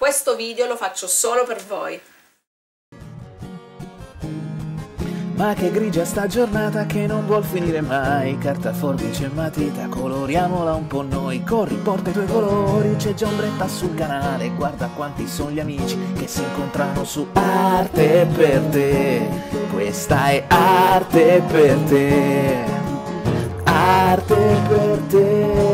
questo video lo faccio solo per voi. Ma che grigia sta giornata che non vuol finire mai. Carta, forbice e matita, coloriamola un po' noi. Corri, porta i tuoi colori, c'è già ombretta sul canale. Guarda quanti sono gli amici che si incontrano su Arte per te. Questa è arte per te. Arte per te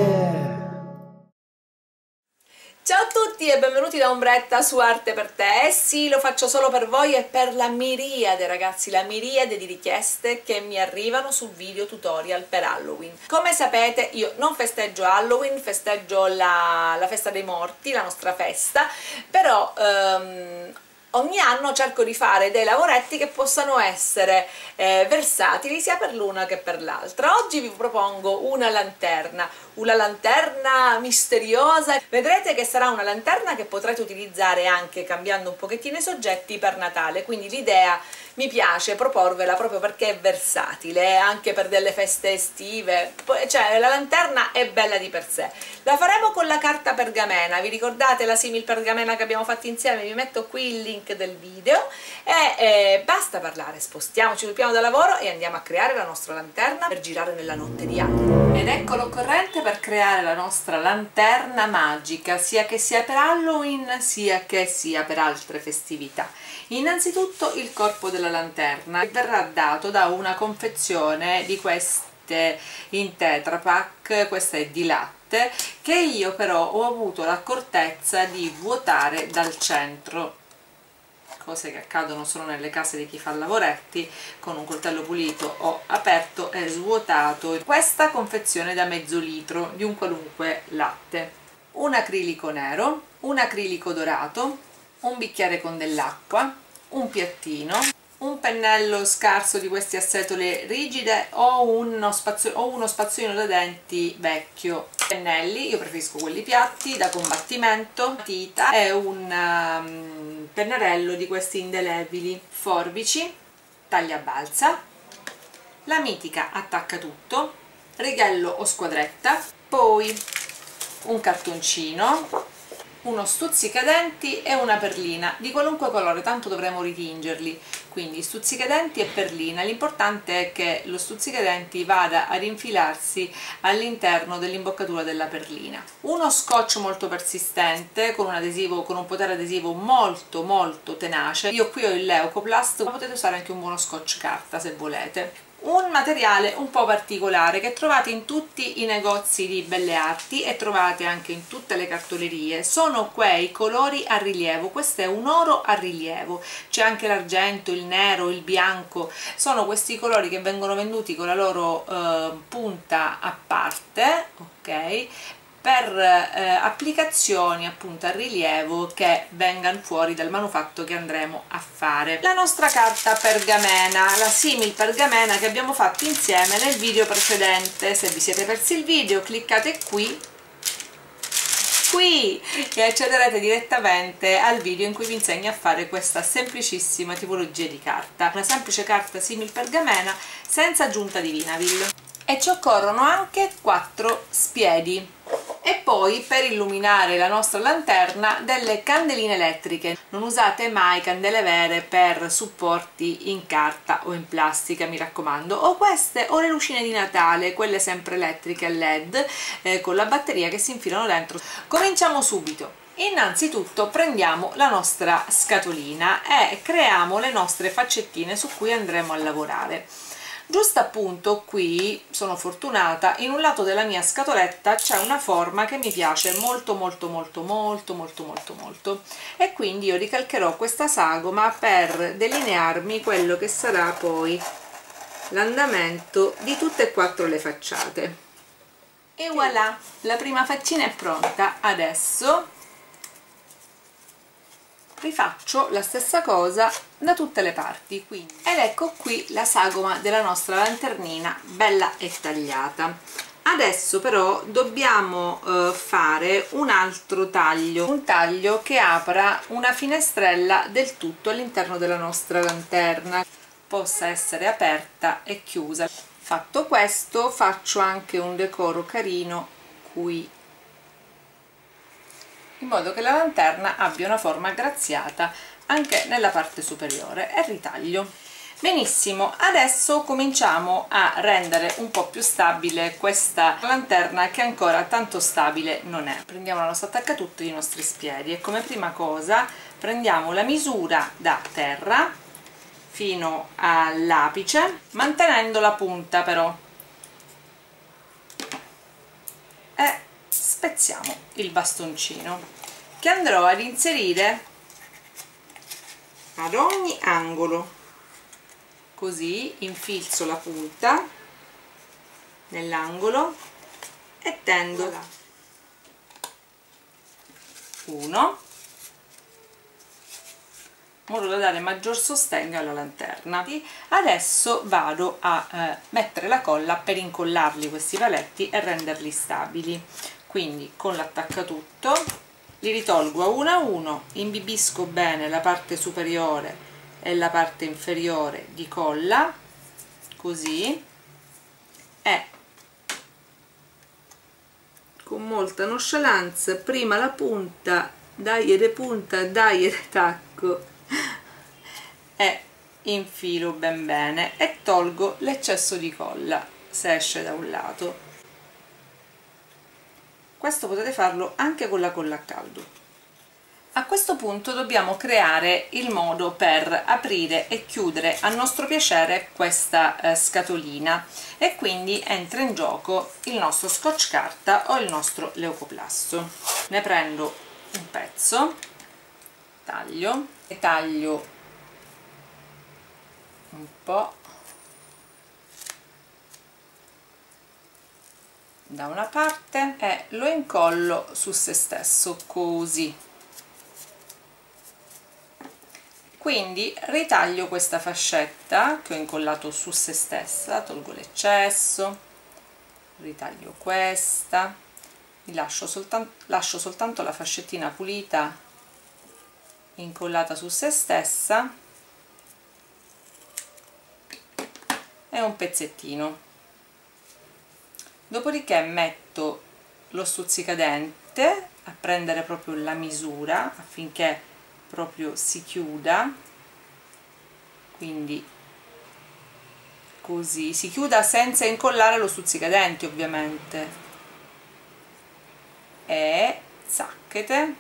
tutti e benvenuti da Ombretta su Arte per te. Eh sì, lo faccio solo per voi e per la miriade, ragazzi, la miriade di richieste che mi arrivano su video tutorial per Halloween. Come sapete io non festeggio Halloween, festeggio la, la festa dei morti, la nostra festa, però... Um, ogni anno cerco di fare dei lavoretti che possano essere eh, versatili sia per l'una che per l'altra. Oggi vi propongo una lanterna, una lanterna misteriosa, vedrete che sarà una lanterna che potrete utilizzare anche cambiando un pochettino i soggetti per Natale, quindi l'idea mi piace proporvela proprio perché è versatile, anche per delle feste estive, cioè la lanterna è bella di per sé. La faremo con la carta pergamena, vi ricordate la simil pergamena che abbiamo fatto insieme? Vi metto qui il link del video e eh, basta parlare, spostiamoci sul piano da lavoro e andiamo a creare la nostra lanterna per girare nella notte di anno. Ed ecco l'occorrente per creare la nostra lanterna magica, sia che sia per Halloween sia che sia per altre festività. Innanzitutto il corpo della lanterna verrà dato da una confezione di queste in Tetra Pak, questa è di latte, che io però ho avuto l'accortezza di vuotare dal centro. Cose che accadono solo nelle case di chi fa lavoretti con un coltello pulito ho aperto e svuotato questa confezione da mezzo litro di un qualunque latte. Un acrilico nero un acrilico dorato un bicchiere con dell'acqua un piattino un pennello scarso di queste assetole rigide o uno, spazio, o uno spazzolino da denti vecchio. Pennelli, io preferisco quelli piatti da combattimento. Matita e un um, pennarello di questi indelebili forbici taglia balza. La mitica attacca tutto righello o squadretta. Poi un cartoncino uno stuzzicadenti e una perlina di qualunque colore, tanto dovremo ritingerli. Quindi stuzzicadenti e perlina l'importante è che lo stuzzicadenti vada ad infilarsi all'interno dell'imboccatura della perlina. Uno scotch molto persistente con un adesivo con un potere adesivo molto molto tenace. Io qui ho il Leucoplast ma potete usare anche un buono scotch carta se volete un materiale un po' particolare che trovate in tutti i negozi di belle arti e trovate anche in tutte le cartolerie. Sono quei colori a rilievo. Questo è un oro a rilievo. C'è anche l'argento, il nero, il bianco. Sono questi colori che vengono venduti con la loro eh, punta a parte ok per eh, applicazioni appunto a rilievo che vengano fuori dal manufatto che andremo a fare. La nostra carta pergamena la simil pergamena che abbiamo fatto insieme nel video precedente. Se vi siete persi il video cliccate qui. Qui! E accederete direttamente al video in cui vi insegno a fare questa semplicissima tipologia di carta. Una semplice carta simil pergamena senza aggiunta di vinavil e ci occorrono anche quattro spiedi. E poi per illuminare la nostra lanterna delle candeline elettriche. Non usate mai candele vere per supporti in carta o in plastica mi raccomando. O queste o le lucine di Natale quelle sempre elettriche a led eh, con la batteria che si infilano dentro. Cominciamo subito. Innanzitutto prendiamo la nostra scatolina e creiamo le nostre faccettine su cui andremo a lavorare giusto appunto qui sono fortunata in un lato della mia scatoletta c'è una forma che mi piace molto molto molto molto molto molto molto. E quindi io ricalcherò questa sagoma per delinearmi quello che sarà poi l'andamento di tutte e quattro le facciate. E voilà la prima faccina è pronta. Adesso rifaccio la stessa cosa da tutte le parti quindi. ed ecco qui la sagoma della nostra lanternina bella e tagliata. Adesso però dobbiamo eh, fare un altro taglio. Un taglio che apra una finestrella del tutto all'interno della nostra lanterna possa essere aperta e chiusa. Fatto questo faccio anche un decoro carino qui in modo che la lanterna abbia una forma graziata anche nella parte superiore. E ritaglio. Benissimo adesso cominciamo a rendere un po' più stabile questa lanterna che ancora tanto stabile non è. Prendiamo la nostra attaccatutto e i nostri spiedi e come prima cosa prendiamo la misura da terra fino all'apice mantenendo la punta però. E spezziamo il bastoncino che andrò ad inserire ad ogni angolo. Così infilzo la punta nell'angolo e tendo uno in modo da dare maggior sostegno alla lanterna. Adesso vado a eh, mettere la colla per incollarli questi paletti e renderli stabili quindi con l'attaccatutto li ritolgo a uno a uno imbibisco bene la parte superiore e la parte inferiore di colla così e con molta nonchalance prima la punta dai e punta dai e tacco e infilo ben bene e tolgo l'eccesso di colla se esce da un lato questo potete farlo anche con la colla a caldo. A questo punto dobbiamo creare il modo per aprire e chiudere a nostro piacere questa eh, scatolina. E quindi entra in gioco il nostro scotch carta o il nostro leucoplasto. Ne prendo un pezzo taglio e taglio un po' da una parte e lo incollo su se stesso così. Quindi ritaglio questa fascetta che ho incollato su se stessa tolgo l'eccesso ritaglio questa lascio soltanto, lascio soltanto la fascettina pulita incollata su se stessa e un pezzettino dopodiché metto lo stuzzicadente a prendere proprio la misura affinché proprio si chiuda. Quindi così. Si chiuda senza incollare lo stuzzicadenti ovviamente. E zacchete.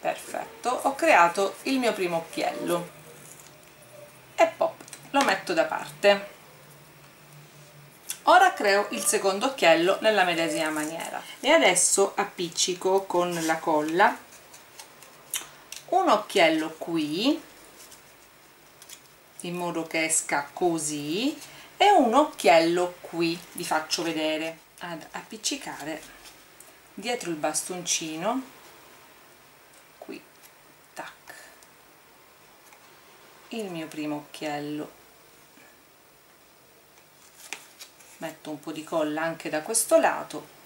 Perfetto. Ho creato il mio primo occhiello. E pop lo metto da parte ora creo il secondo occhiello nella medesima maniera. E adesso appiccico con la colla un occhiello qui in modo che esca così e un occhiello qui. Vi faccio vedere. Ad appiccicare dietro il bastoncino qui tac il mio primo occhiello metto un po' di colla anche da questo lato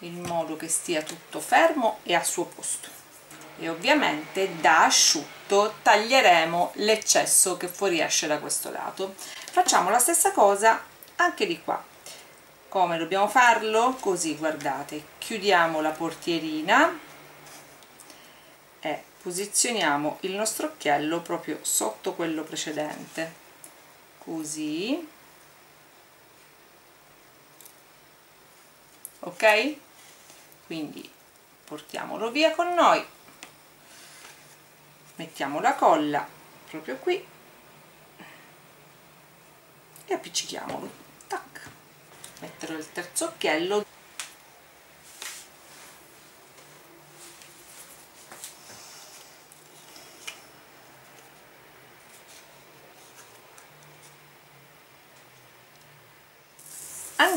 in modo che stia tutto fermo e al suo posto. E ovviamente da asciutto taglieremo l'eccesso che fuoriesce da questo lato. Facciamo la stessa cosa anche di qua. Come dobbiamo farlo? così guardate. Chiudiamo la portierina e posizioniamo il nostro occhiello proprio sotto quello precedente così ok? Quindi portiamolo via con noi. Mettiamo la colla proprio qui. E appiccichiamolo. Tac. Metterò il terzo occhiello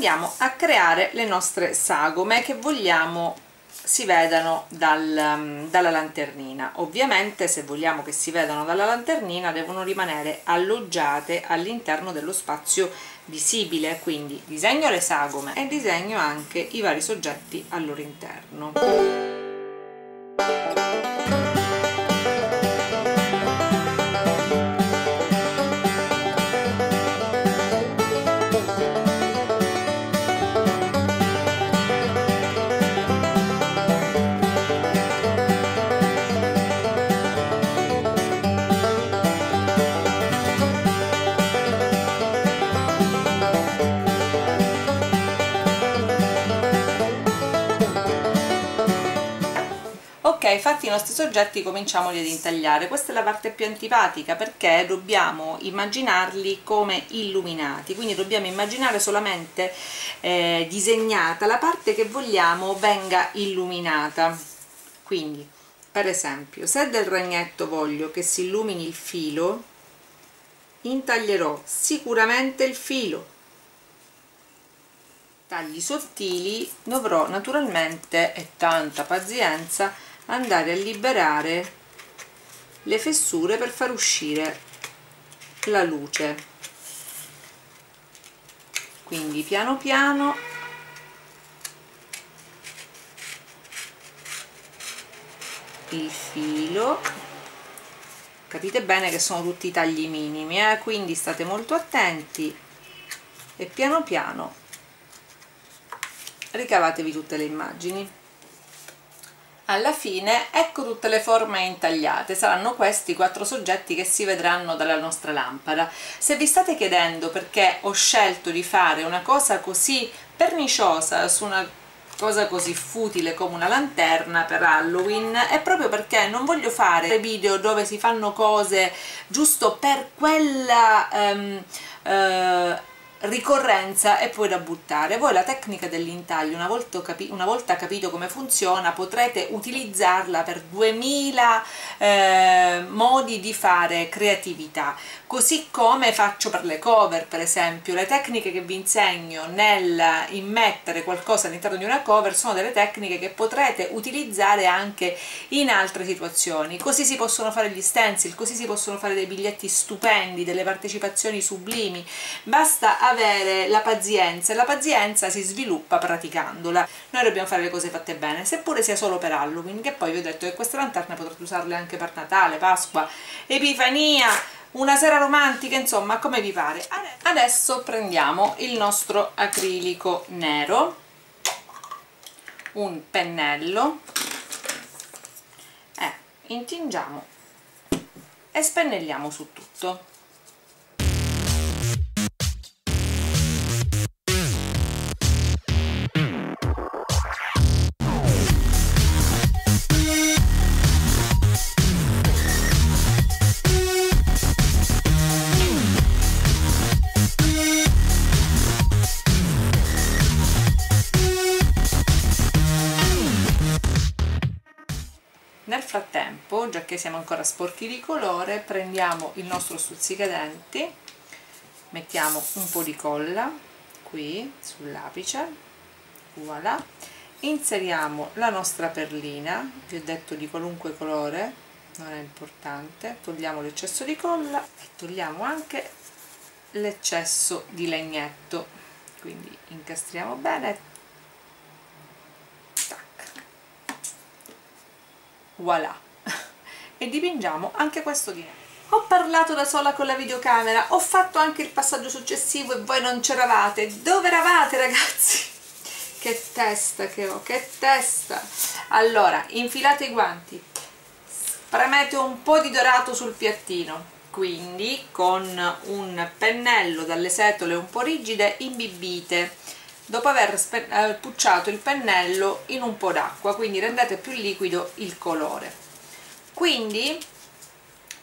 andiamo a creare le nostre sagome che vogliamo si vedano dal, um, dalla lanternina. Ovviamente se vogliamo che si vedano dalla lanternina devono rimanere alloggiate all'interno dello spazio visibile. Quindi disegno le sagome e disegno anche i vari soggetti al loro interno fatti i nostri soggetti cominciamoli ad intagliare. Questa è la parte più antipatica perché dobbiamo immaginarli come illuminati. Quindi dobbiamo immaginare solamente eh, disegnata la parte che vogliamo venga illuminata. Quindi per esempio se del ragnetto voglio che si illumini il filo intaglierò sicuramente il filo. Tagli sottili dovrò naturalmente e tanta pazienza andare a liberare le fessure per far uscire la luce. Quindi piano piano il filo. Capite bene che sono tutti tagli minimi eh? quindi state molto attenti e piano piano ricavatevi tutte le immagini alla fine ecco tutte le forme intagliate. Saranno questi quattro soggetti che si vedranno dalla nostra lampada. Se vi state chiedendo perché ho scelto di fare una cosa così perniciosa su una cosa così futile come una lanterna per Halloween è proprio perché non voglio fare video dove si fanno cose giusto per quella um, uh, ricorrenza e poi da buttare. Voi la tecnica dell'intaglio una, una, volta capito come funziona potrete utilizzarla per 2000 eh, modi di fare creatività. Così come faccio per le cover per esempio. Le tecniche che vi insegno nel immettere qualcosa all'interno di una cover sono delle tecniche che potrete utilizzare anche in altre situazioni. Così si possono fare gli stencil così si possono fare dei biglietti stupendi delle partecipazioni sublimi. Basta avere la pazienza e la pazienza si sviluppa praticandola noi dobbiamo fare le cose fatte bene seppure sia solo per Halloween che poi vi ho detto che queste lanterne potrete usarle anche per Natale, Pasqua, Epifania una sera romantica, insomma, come vi pare. Adesso prendiamo il nostro acrilico nero, un pennello, e intingiamo e spennelliamo su tutto. Frattempo, già che siamo ancora sporchi di colore, prendiamo il nostro stuzzicadenti, mettiamo un po' di colla qui sull'apice, voilà, inseriamo la nostra perlina, vi ho detto di qualunque colore, non è importante, togliamo l'eccesso di colla e togliamo anche l'eccesso di legnetto, quindi incastriamo bene voilà e dipingiamo anche questo di nero ho parlato da sola con la videocamera ho fatto anche il passaggio successivo e voi non c'eravate. Dove eravate ragazzi? che testa che ho, che testa. Allora, infilate i guanti. Premete un po' di dorato sul piattino. Quindi con un pennello dalle setole un po' rigide imbibite. Dopo aver eh, pucciato il pennello in un po' d'acqua quindi rendete più liquido il colore quindi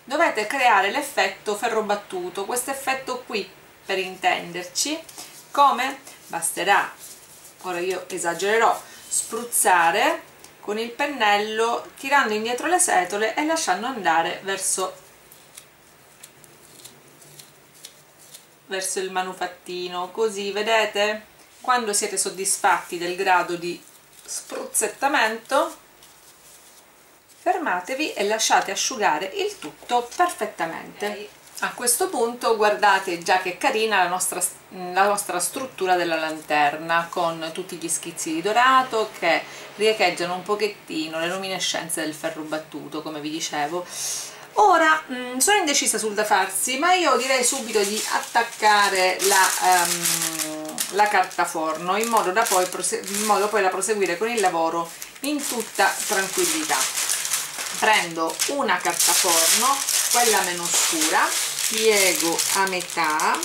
dovete creare l'effetto ferro battuto. Questo effetto qui per intenderci come? Basterà. Ora io esagererò. Spruzzare con il pennello tirando indietro le setole e lasciando andare verso verso il manufattino. Così vedete? Quando siete soddisfatti del grado di spruzzettamento fermatevi e lasciate asciugare il tutto perfettamente. A questo punto guardate già che carina la nostra, la nostra struttura della lanterna con tutti gli schizzi di dorato che riecheggiano un pochettino le luminescenze del ferro battuto come vi dicevo. Ora mh, mm, sono indecisa sul da farsi ma io direi subito di attaccare la um, la carta forno in modo da poi, in modo poi da proseguire con il lavoro in tutta tranquillità prendo una carta forno quella meno scura piego a metà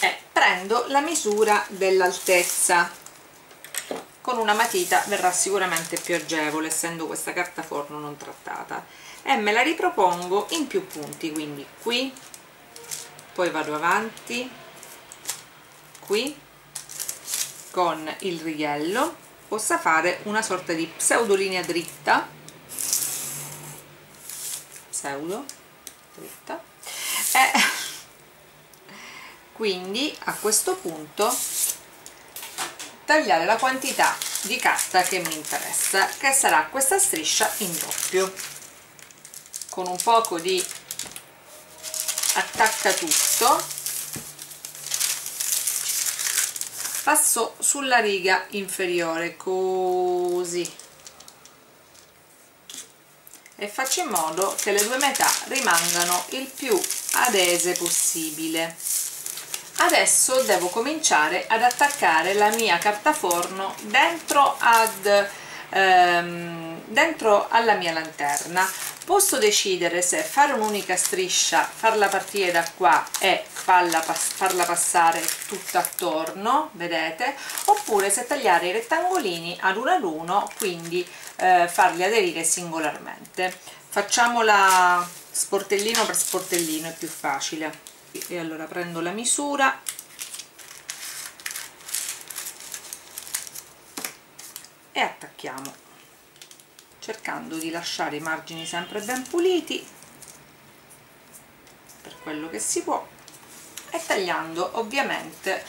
e prendo la misura dell'altezza. Con una matita verrà sicuramente più agevole essendo questa carta forno non trattata. E me la ripropongo in più punti quindi qui poi vado avanti qui con il righello. Possa fare una sorta di pseudolinea dritta pseudo dritta. E quindi a questo punto tagliare la quantità di carta che mi interessa che sarà questa striscia in doppio con un poco di attacca tutto passo sulla riga inferiore così e faccio in modo che le due metà rimangano il più adese possibile. Adesso devo cominciare ad attaccare la mia carta forno dentro ad ehm, dentro alla mia lanterna. Posso decidere se fare un'unica striscia farla partire da qua e farla, farla passare tutta attorno vedete? Oppure se tagliare i rettangolini ad uno ad uno quindi eh, farli aderire singolarmente. Facciamola sportellino per sportellino è più facile. E allora prendo la misura. E attacchiamo cercando di lasciare i margini sempre ben puliti per quello che si può e tagliando ovviamente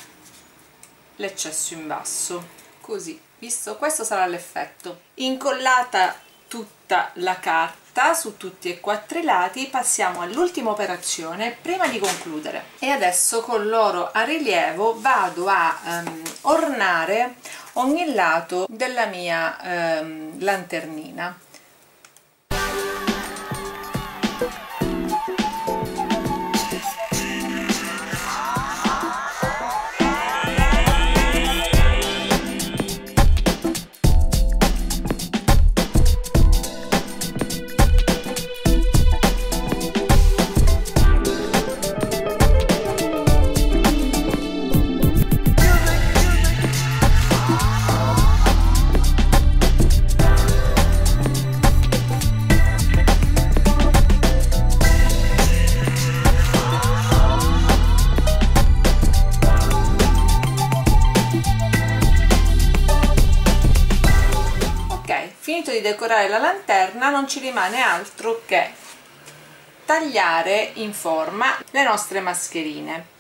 l'eccesso in basso così visto? Questo sarà l'effetto. Incollata tutta la carta su tutti e quattro i lati passiamo all'ultima operazione prima di concludere. E adesso con l'oro a rilievo vado a um, ornare ogni lato della mia um, lanternina lanterna non ci rimane altro che tagliare in forma le nostre mascherine.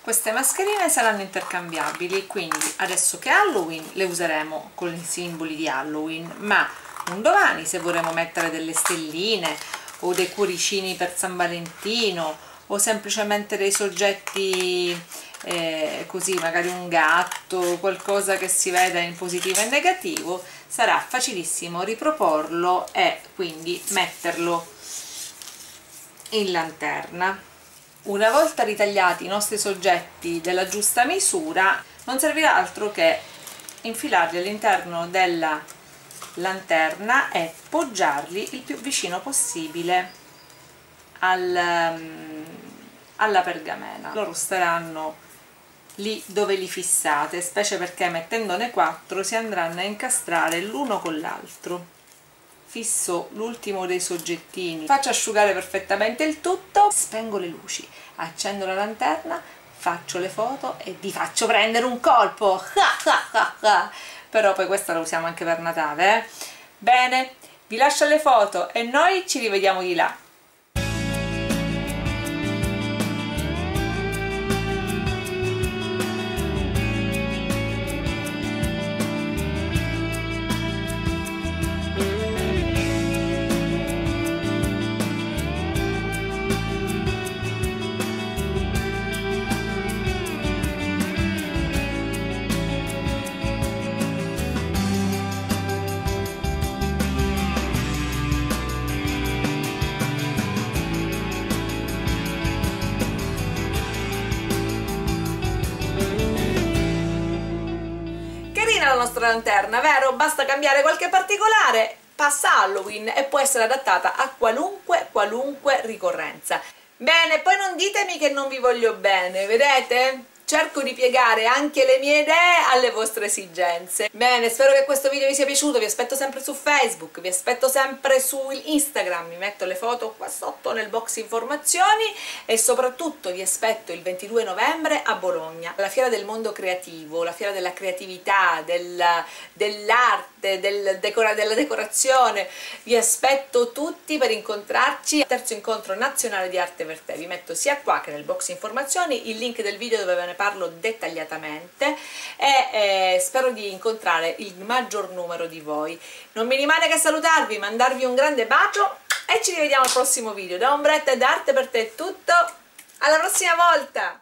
Queste mascherine saranno intercambiabili quindi adesso che è Halloween le useremo con i simboli di Halloween ma un domani se vorremmo mettere delle stelline o dei cuoricini per San Valentino o semplicemente dei soggetti eh, così magari un gatto qualcosa che si veda in positivo e negativo sarà facilissimo riproporlo e quindi metterlo in lanterna. Una volta ritagliati i nostri soggetti della giusta misura non servirà altro che infilarli all'interno della lanterna e poggiarli il più vicino possibile al, um, alla pergamena. Loro staranno lì dove li fissate, specie perché mettendone 4 si andranno a incastrare l'uno con l'altro. Fisso l'ultimo dei soggettini, faccio asciugare perfettamente il tutto, spengo le luci, accendo la lanterna, faccio le foto e vi faccio prendere un colpo! Però poi questa la usiamo anche per Natale, eh? Bene, vi lascio le foto e noi ci rivediamo di là. Nostra lanterna, vero? Basta cambiare qualche particolare, passa Halloween e può essere adattata a qualunque, qualunque ricorrenza. Bene, poi non ditemi che non vi voglio bene, vedete? Cerco di piegare anche le mie idee alle vostre esigenze. Bene, spero che questo video vi sia piaciuto, vi aspetto sempre su Facebook, vi aspetto sempre su Instagram, mi metto le foto qua sotto nel box informazioni. E soprattutto vi aspetto il 22 novembre a Bologna, la fiera del mondo creativo, la fiera della creatività, del, dell'arte, del decora, della decorazione, vi aspetto tutti per incontrarci al terzo incontro nazionale di arte Vertè, vi metto sia qua che nel box informazioni il link del video dove ve ne parlo dettagliatamente e eh, spero di incontrare il maggior numero di voi. Non mi rimane che salutarvi, mandarvi un grande bacio e ci rivediamo al prossimo video. Da Ombretta ed Arte per te è tutto, alla prossima volta!